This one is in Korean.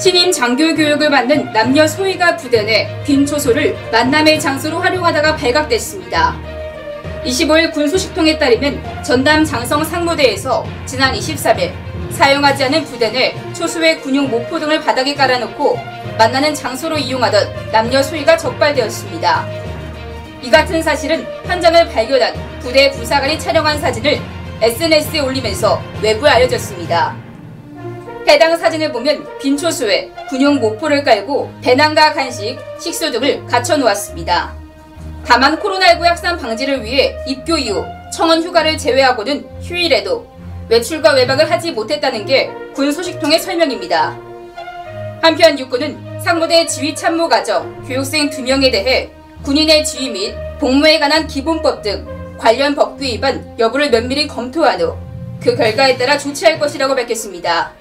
신임 장교 교육을 받는 남녀 소위가 부대 내 빈 초소를 만남의 장소로 활용하다가 발각됐습니다. 25일 군 소식통에 따르면 전남 장성 상무대에서 지난 23일 사용하지 않은 부대 내 초소의 군용 모포 등을 바닥에 깔아놓고 만나는 장소로 이용하던 남녀 소위가 적발되었습니다. 이 같은 사실은 현장을 발견한 부대 부사관이 촬영한 사진을 SNS에 올리면서 외부에 알려졌습니다. 해당 사진을 보면 빈 초소에 군용 모포를 깔고 배낭과 간식, 식수 등을 갖춰 놓았습니다. 다만 코로나19 확산 방지를 위해 입교 이후 청원 휴가를 제외하고는 휴일에도 외출과 외박을 하지 못했다는 게 군 소식통의 설명입니다. 한편 육군은 상무대 지휘 참모 과정 교육생 2명에 대해 군인의 지휘 및 복무에 관한 기본법 등 관련 법규 위반 여부를 면밀히 검토한 후 그 결과에 따라 조치할 것이라고 밝혔습니다.